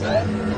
Right?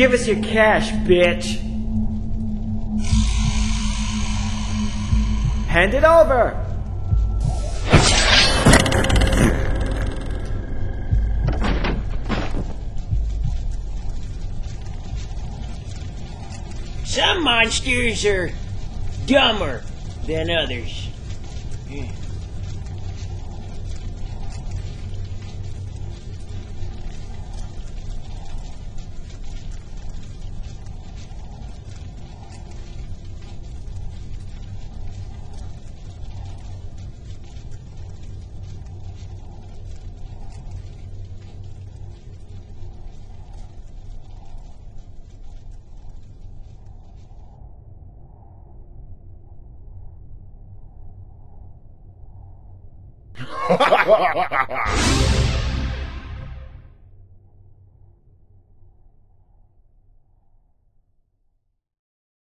Give us your cash, bitch! Hand it over! Some monsters are dumber than others. Yeah. Ha ha ha ha ha!